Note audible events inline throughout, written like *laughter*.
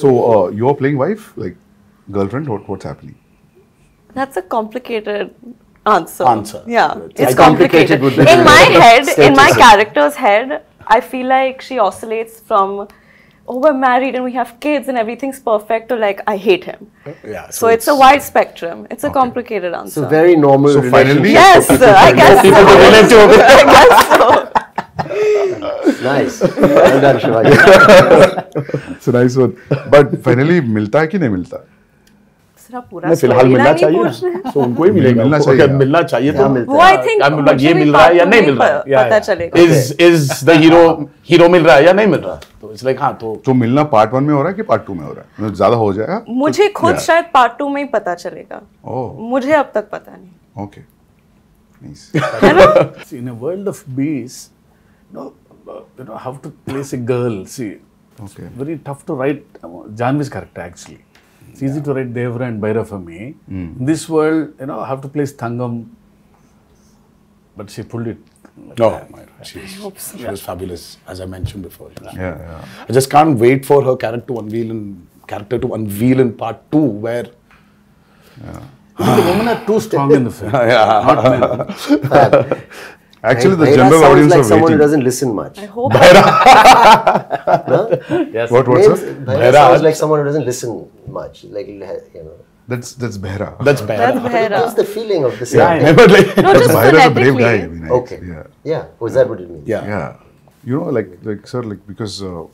So uh, you're playing wife, like girlfriend. What what's happening? That's a complicated answer. Answer. Yeah, It's it's complicated complicated. In my *laughs* head, in my character's head, I feel like she oscillates from, oh, we're married and we have kids and everything's perfect, to like, I hate him. Yeah. So, it's, a wide spectrum. It's a complicated answer. It's a very normal So finally- relationship. yes, *laughs* *laughs* I guess so. people to relate to. I guess so. *laughs* Nice. Well *laughs* done. It's a nice one. But finally, मिलता है कि नहीं मिलता? पूरा फ़िलहाल मिलना चाहिए। हैं। ना तो उनको ही मिलेगा मिलना चाहिए। अगर मिलना चाहिए तो? मिलता वो आई थिंक मिल रहा है, ये मिल रहा है या नहीं मिल रहा है? पता चलेगा। Is is the hero hero मिल रहा है या नहीं मिल रहा? तो इट्स लाइक हाँ तो तो मिलना पार्ट वन में हो रहा है कि पार्ट टू में हो रहा है? मतलब ज़्यादा हो जाएगा? मुझे खुद शायद पार्ट टू में ही पता चलेगा। मुझे अब तक पता नहीं। Okay *laughs* nice a world of bees, you know, uh, you know how to place a girl. See, Okay. very tough to write uh, Janhvi's character actually. It's easy to write Devara and Bhaira for me. In this world, you know, I have to place Thangam, but she pulled it. like that. No, She, hope so. she was fabulous, as I mentioned before. yeah, yeah. I just can't wait for her character to unveil in character to unveil in part two, where the women are too strong in the film. *laughs* Not men. *laughs* Actually, the Bhaira general sounds audience like are someone who waiting. doesn't listen much. I hope *laughs* Yes. What, what's Names, that? Bhaira Bhaira. sounds like someone who doesn't listen much. Like you know, That's that's Behra. That's bad. that's it gives the feeling of the same. yeah, I thing. never like. No, just Bhaira is a brave guy. I mean, Okay. Yeah. Yeah. Was that what it means? Yeah. Yeah. You know, like like sir, like because uh, uh,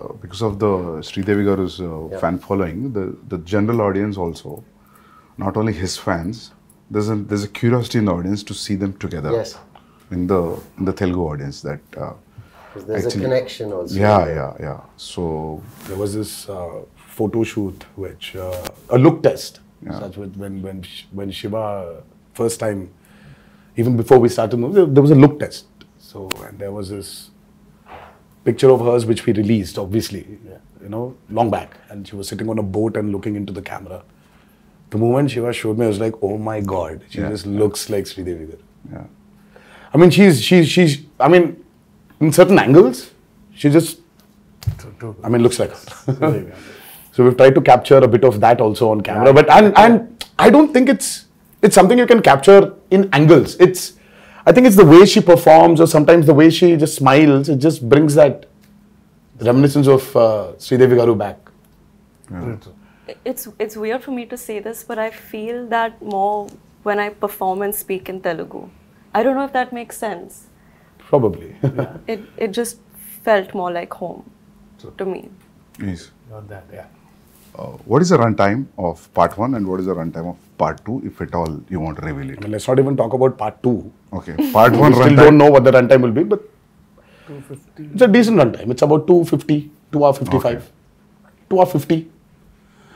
uh, because of the Sridevi Garu's uh, Yeah. fan following, the the general audience also, not only his fans, there's a there's a curiosity in the audience to see them together. Yes. In the in the Telugu audience, that uh, 'Cause there's Actually- a connection also. yeah yeah yeah. So There was this uh, photo shoot, which uh, a look test. Yeah. Such with when when when Shiva first time, even before we started, movie, there, there was a look test. So and there was this picture of hers which we released, obviously, you know, long back, and she was sitting on a boat and looking into the camera. The moment Shiva showed me, I was like, oh my god, she Yeah. just looks like Sridevi Garu. yeah. I mean, she's she's she's. I mean, in certain angles, she just. I mean, looks like her. *laughs* so we've tried to capture a bit of that also on camera, but and and I don't think it's it's something you can capture in angles. It's I think it's the way she performs, or sometimes the way she just smiles. It just brings that reminiscence of uh, Sridevi Garu back. It's it's weird for me to say this, but I feel that more when I perform and speak in Telugu. I don't know if that makes sense. Probably. *laughs* It it just felt more like home so, to me. Yes. Not that, yeah. Uh, what is the runtime of part one and what is the runtime of part two, if at all you want to reveal I it? mean, let's not even talk about part two. Okay. Part *laughs* one we still runtime. don't know what the runtime will be, but 250. it's a decent runtime. It's about 250, 2 hour 55, Okay. 2 hour 50.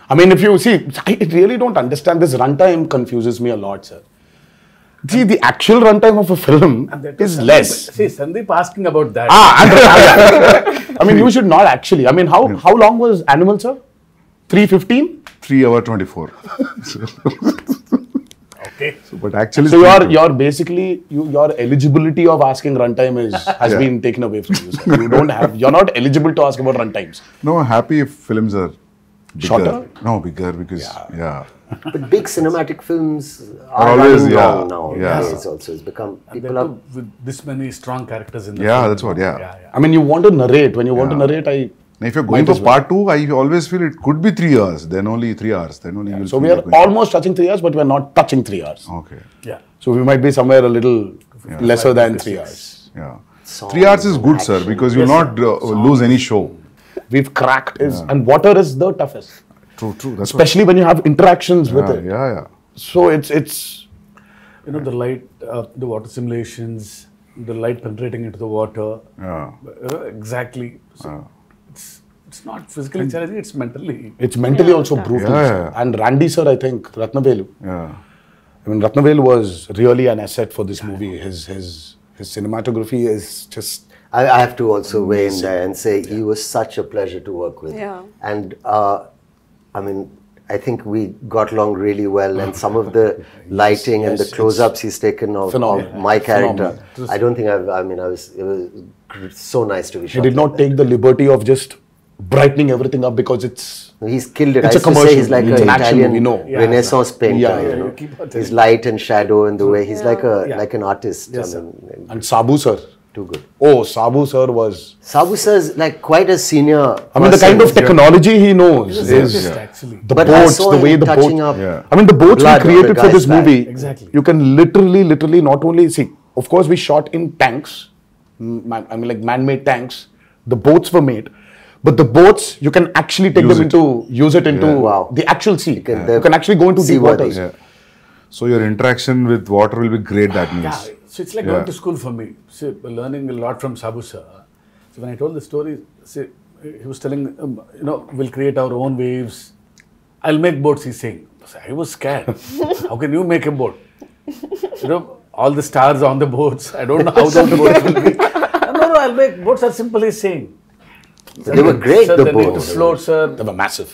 I mean, if you see, I really don't understand this runtime confuses me a lot, sir. See, the actual runtime of a film is less. See, Sandeep asking about that. Ah, and. *laughs* I mean, you should not actually. I mean, how, how long was Animal, sir? 315? Three hour 24. *laughs* Okay. So, but actually, So it's you're, you're basically, you, your eligibility of asking runtime is, has Yeah. been taken away from you. Sir. You don't have, you're not eligible to ask about runtimes. No, happy if films are bigger. Shorter? No, bigger because yeah. But big cinematic films are Are always, running yeah, long now. yeah. nowadays Also, it's become people then are with this many strong characters in the Yeah, film, that's what, yeah. yeah, yeah. I mean, you want to narrate. When you want to narrate, I. Now, if you're going Might for well. part two, I always feel it could be three hours. Then only three hours. Then only you'll So we are like going- almost touching three hours, but we are not touching three hours. Okay. Yeah. So we might be somewhere a little lesser than three hours. Yeah. Songs Three hours is and good, sir, because you'll not uh, lose any show. We've cracked is, and water is the toughest, True, true. That's especially when you have interactions what, with it. yeah, yeah. So it's it's You know, the light, uh, the water simulations, the light penetrating into the water. Yeah. Uh, exactly. So it's, it's not physically challenging, it's mentally. it's mentally Yeah, also yeah. brutal. Yeah, sir. yeah. And Randy sir, I think Ratnavelu. Yeah. I mean, Ratnavelu was really an asset for this movie. His his his cinematography is just I, I have to also weigh in there and say he was such a pleasure to work with. Yeah. And uh, I mean, I think we got along really well, and some of the *laughs* *laughs* lighting and the close-ups he's taken of, of my character. I don't think I've. I mean, I was. It was so nice to be he shot. did like not that. take the liberty of just brightening everything up because it's He's killed it. It's I a used to say commercial. he's like It's an an action Italian movie, no. Yeah, Renaissance painter. Yeah, you yeah, know, you keep his light and shadow and the way he's like a Yeah. like an artist. Yes, I sir. mean, and Sabu sir. Too good. Oh, Sabu sir was. Sabu sir is like quite a senior. I mean, the kind of technology he knows He's is scientist, actually. the But boats, the way the boats. up Yeah. I mean, the boats we blood on created for guy's this back. movie. Exactly. You can literally, literally not only see. Of course, we shot in tanks. mm, man- I mean, like man-made tanks. The boats were made, but the boats you can actually take Use them it. into use it into Wow. the actual sea. You can- can, actually go into deep seaworthy. waters. Yeah. So your interaction with water will be great. That means. Yeah, so it's like Yeah. going to school for me. See, learning a lot from Sabu sir. So when I told the story, see, he was telling, um, you know, we'll create our own waves. I'll make boats, he's saying. So I was scared. *laughs* how can you make a boat? You know, all the stars on the boats. I don't know how those *laughs* boats will be. No, no, I'll make boats are simple, he's saying. They were great. Sir, the they need to boats. float, sir. They were massive.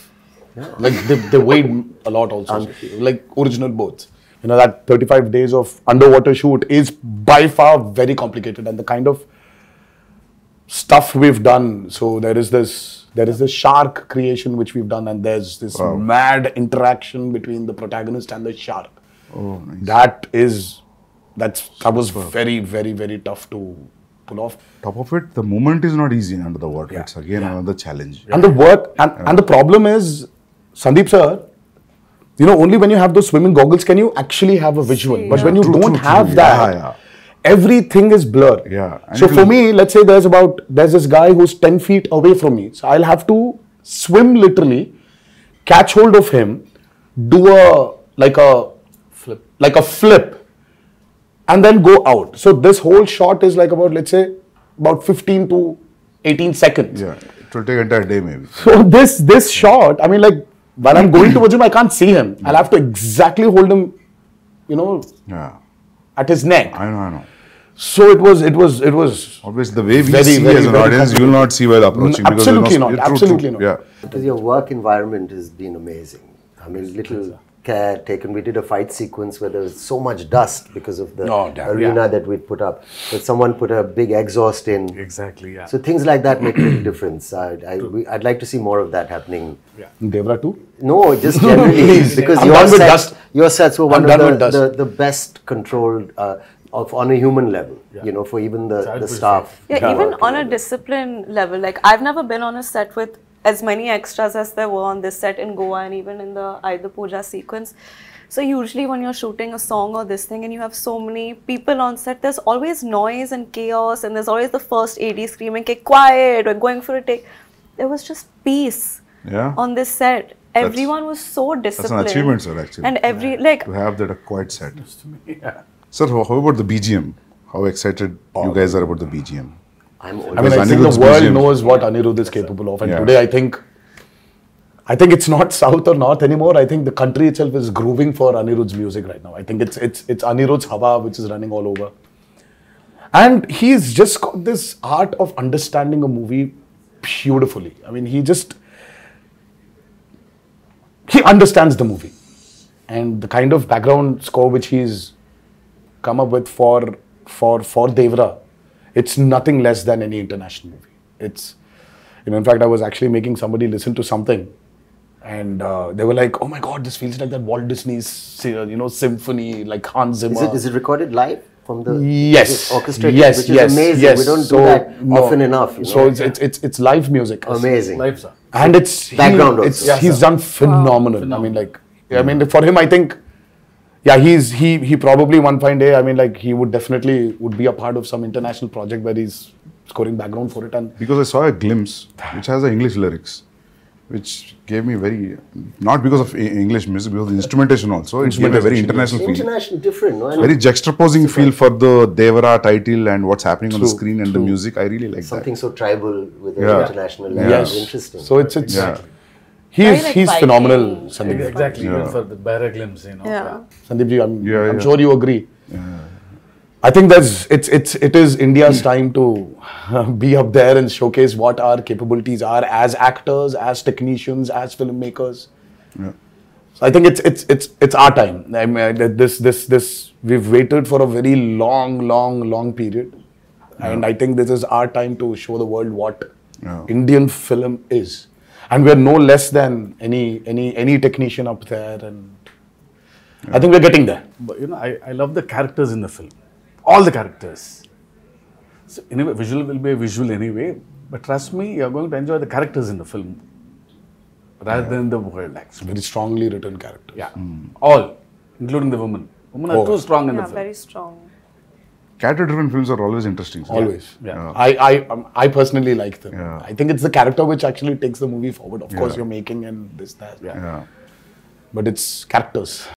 Like they, they weighed a lot also. like original boats. You know, that 35 days of underwater shoot is by far very complicated and the kind of stuff we've done. So there is this there is this shark creation which we've done and there's this mad interaction between the protagonist and the shark. Oh, nice. That is that's that was very, very, very tough to pull off. Top of it, the movement is not easy under the water. It's again another challenge. And the work and, and the problem is, Sandeep sir, you know, only when you have those swimming goggles can you actually have a visual. See, but when you True, don't true, have true. that, Yeah, yeah. everything is blur. Yeah, and So for me, let's say there's about there's this guy who's 10 feet away from me. So I'll have to swim literally, catch hold of him, do a like a Flip. like a flip, and then go out. So this whole shot is like about let's say about 15 to 18 seconds. Yeah, it will take entire day maybe. So this this shot, I mean, like when I'm going towards him, I can't see him. I'll have to exactly hold him, you know, Yeah, at his neck. I know, I know. So it was, it was, it was. Obviously, the way we Very, see very, as an audience, you will not see while approaching. N- because there's absolutely not, yeah, true, absolutely true. not. Yeah, Because your work environment has been amazing. I mean, little care taken. We did a fight sequence where there was so much dust because of the Oh, damn, arena yeah. that we'd put up. But someone put a big exhaust in. Exactly, yeah. So things like that make a big difference. I, I, we, I'd like to see more of that happening. Devara too. No, just generally *laughs* because I'm your done sets, dust. your sets were one I'm of the, the, the best controlled uh, of on a human level. You know, for even the, So the staff. Yeah, who even on a discipline level, like I've never been on a set with as many extras as there were on this set in Goa and even in the Ayudha Puja sequence. So usually when you're shooting a song or this thing and you have so many people on set, there's always noise and chaos and there's always the first AD screaming, "Okay, quiet, we're going for a take." There was just peace Yeah. on this set. Everyone was so disciplined. That's an achievement, sir, actually. And every like to have that a quiet set. yeah. Sir, how how about the BGM? How excited you guys are about the BGM? I'm I mean, I think the world museum- knows what Anirudh is capable of, and Yeah. today I think, I think it's not *laughs* south or north anymore. I think the country itself is grooving for Anirudh's music right now. I think it's it's it's Anirudh's Hava which is running all over, and he's just got this art of understanding a movie beautifully. I mean, he just he understands the movie, and the kind of background score which he's come up with for for for Devara, it's nothing less than any international movie. It's you know, in fact, I was actually making somebody listen to something, and uh, they were like, "Oh my God, this feels like that Walt Disney's you know symphony, like Hans Zimmer." Is it, is it recorded live from the Yes. is it orchestrated, Yes. which is yes. amazing. Yes. We don't So, do that no. often enough. You know? So it's, it's it's it's live music. amazing. Live, sir. and it's he- Background also. It's, Yeah, he's sir. done phenomenal. I mean, like, I mean, for him, I think, yeah, he's he he probably one fine day. I mean, like, he would definitely would be a part of some international project where he's scoring background for it. And Because I saw a glimpse which has the English lyrics, which gave me very not because of English music, because of the instrumentation also. It gave me a very international feel. International, different, no? Very juxtaposing feel for the Devara title and what's happening on the screen and the music. I really like something that. so tribal with an Yeah. international Yeah. yes, Interesting. so it's it's Yeah. He's like, he's phenomenal. Sandeep. Exactly, even Yeah. for the barrack glimpse, you know. yeah. Sandeep ji, I'm, Yeah, I'm yeah. sure you agree. Yeah. I think there's it's it's it is India's *clears throat* time to *laughs* be up there and showcase what our capabilities are as actors, as technicians, as filmmakers. Yeah. So I think it's it's it's it's our time. I mean, this this this we've waited for a very long, long, long period, and I think this is our time to show the world what Yeah. Indian film is, and we're no less than any any any technician up there, and I think we're getting there. But you know, I, I love the characters in the film. All the characters. So anyway, visual will be a visual anyway. But trust me, you're going to enjoy the characters in the film rather than the world actually. Very strongly written character. Yeah. Mm. All, including the women. Women are Oh. too strong in Yeah, the film. very strong. Character-driven films are always interesting. sir. Always. Yeah. I I um, I personally like them. Yeah. I think it's the character which actually takes the movie forward. Of course, you're making and this that. Yeah. Yeah. But it's characters.